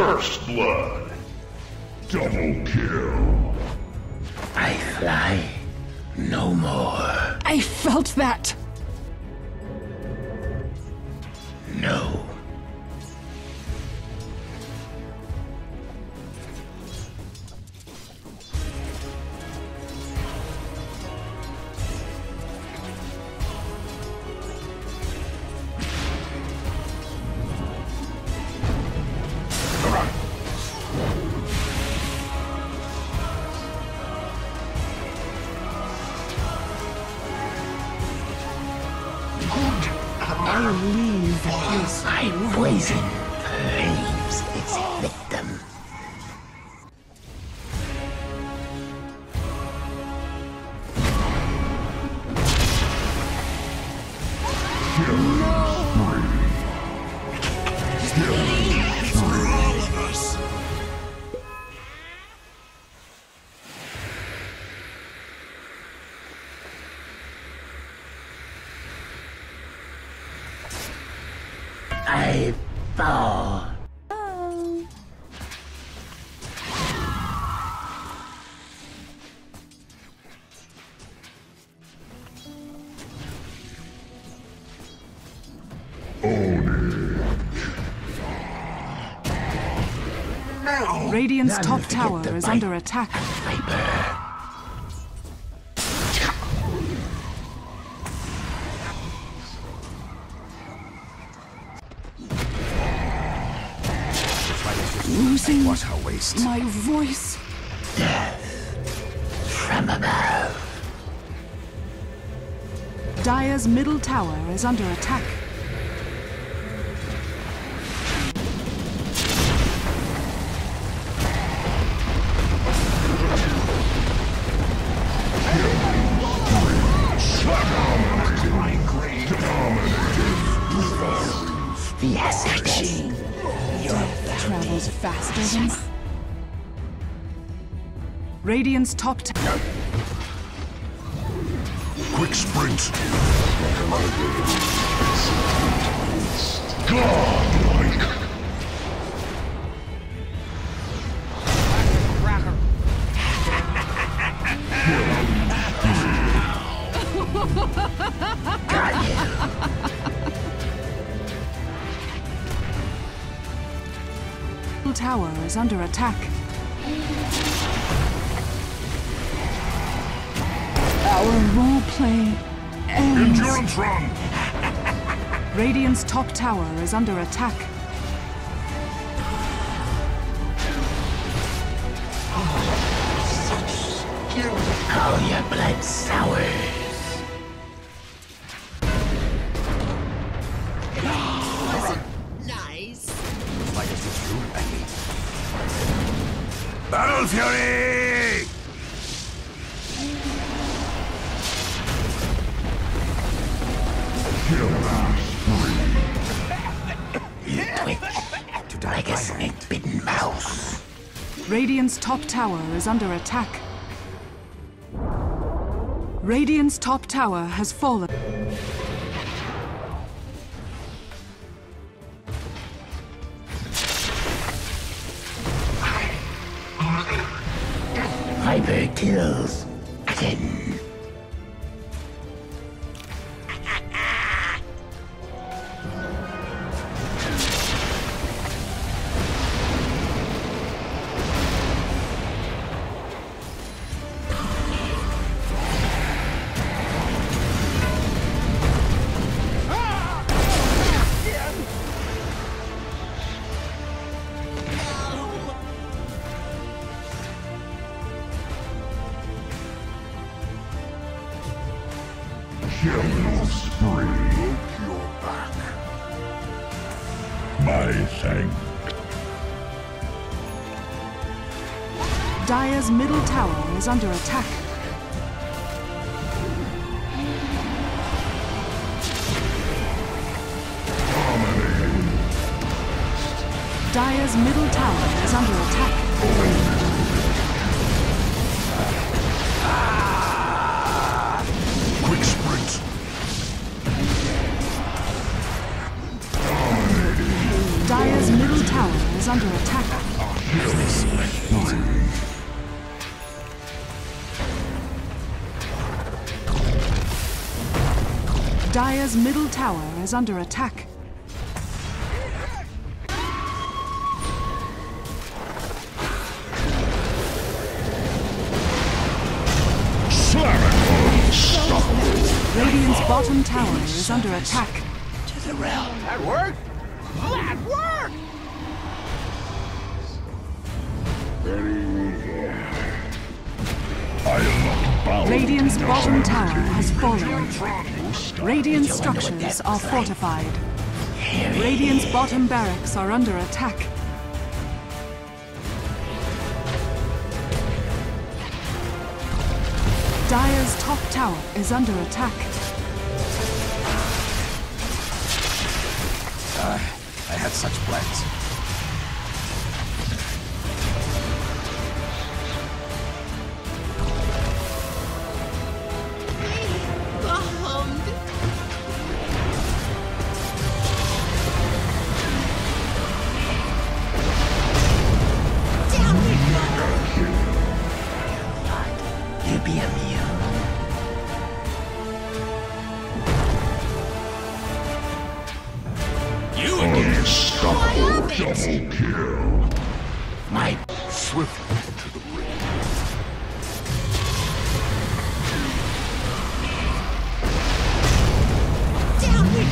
First blood. Double kill. I fly no more. I felt that! This My Radiant's None top tower is under attack. Losing Was her waist. my voice. Death From above. Dire's middle tower is under attack. Fiesta. Travels faster than. Radiant's top tower. Quick sprint. Godlike. Middle tower is under attack. Our roleplay ends. Endurance run. Radiant's top tower is under attack. All oh, your blood sours. Battle Fury! You twitch to like a snake-bitten mouse. Radiant's top tower is under attack. Radiant's top tower has fallen. Kills. Again. Dire's middle tower is under attack. Dire's middle tower is under attack. Quick sprint. Dire's middle tower is under attack. Dire's middle tower is under attack. Slam it! Radiant's bottom tower is under attack. To the realm. That worked? That worked! I am not bound. Radiant's bottom tower has fallen. Radiant Did you wonder what structures are fortified. Radiant's bottom barracks are under attack. Dire's top tower is under attack. Ah, I had such plans. It? double kill. My Swiftly to the ring. Down we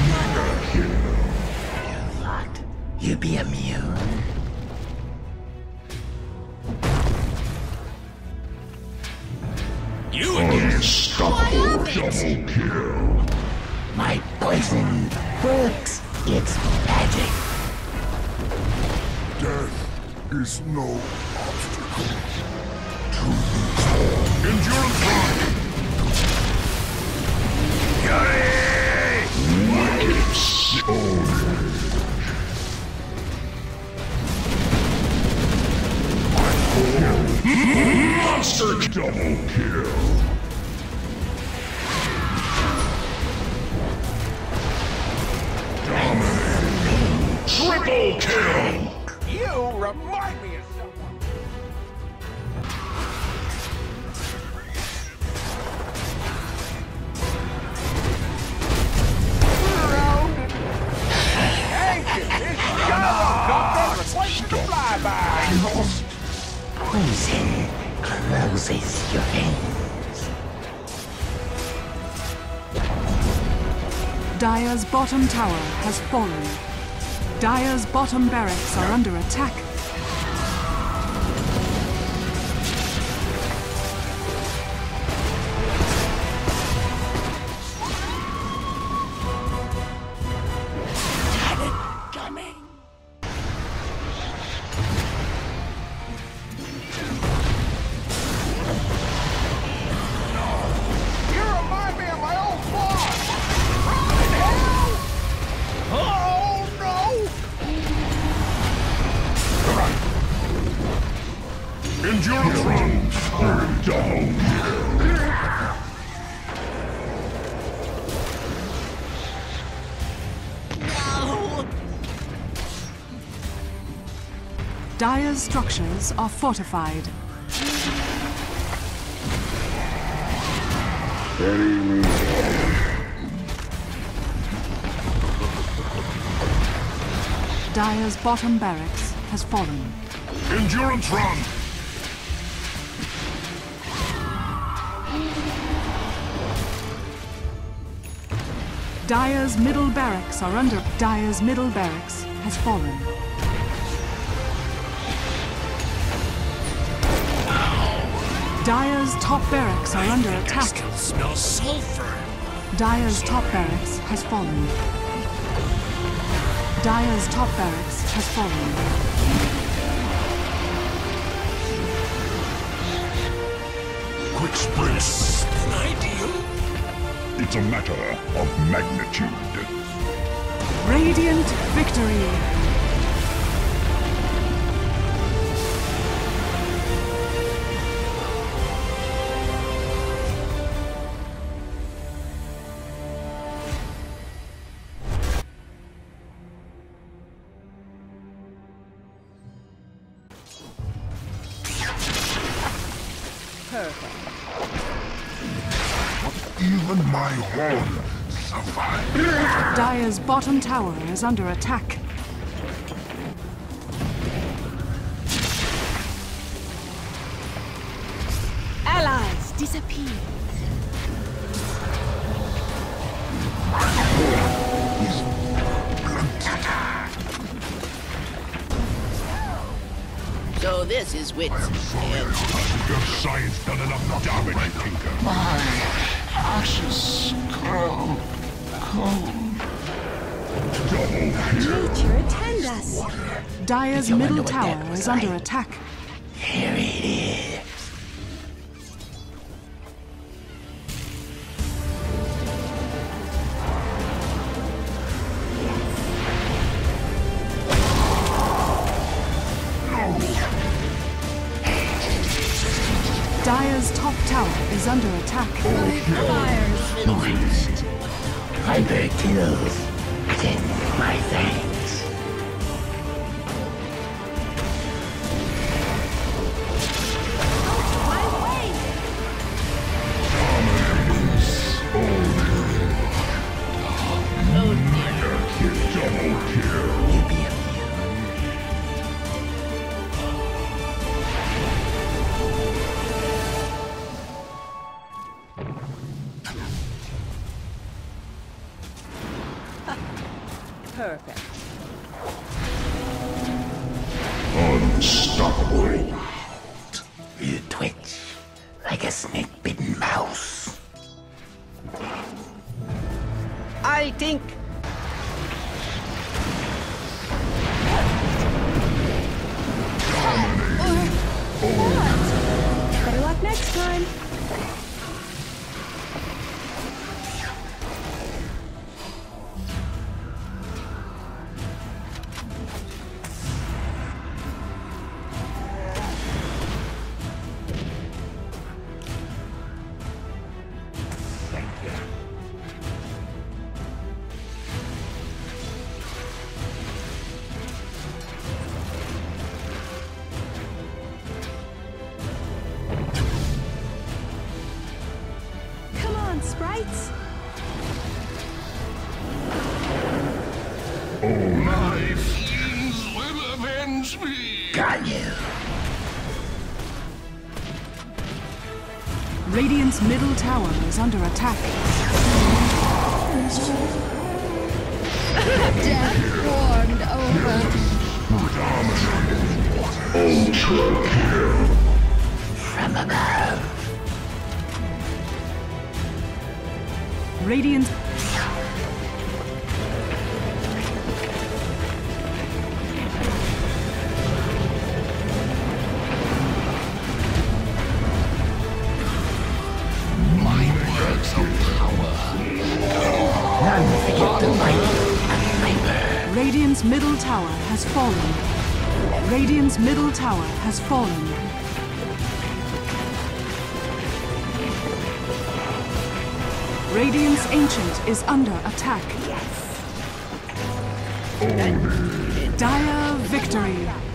go. lot. You be immune. Death is no obstacle to this Endurance run! Wicked Stone Monster double kill! Triple kill! Remind me of someone. Poison closes your veins. Dire's bottom tower has fallen. Dire's bottom barracks are under attack. Dire's structures are fortified. Dire's bottom barracks has fallen. Endurance run! Dire's middle barracks are under. Dire's middle barracks has fallen. Dire's top barracks are under attack. smell sulfur. Dire's top barracks has fallen. Dire's top barracks has fallen. Quick sprints! Ideal. It's a matter of magnitude. Radiant victory. Perfect. Not even my horn survived. Dire's bottom tower is under attack. Allies disappear. So this is Wit's end. Your science done enough damage, Tinker. My ashes grow cold. Nature attend us. Dire's you middle tower is under attack. Here I think Better luck next time. On, sprites. My fiends will avenge me. Got you. Radiant's middle tower is under attack. Death Warmed over. From above. Viper. Radiant's middle tower has fallen. Radiant's middle tower has fallen. Radiant's ancient is under attack. Yes. Dire victory.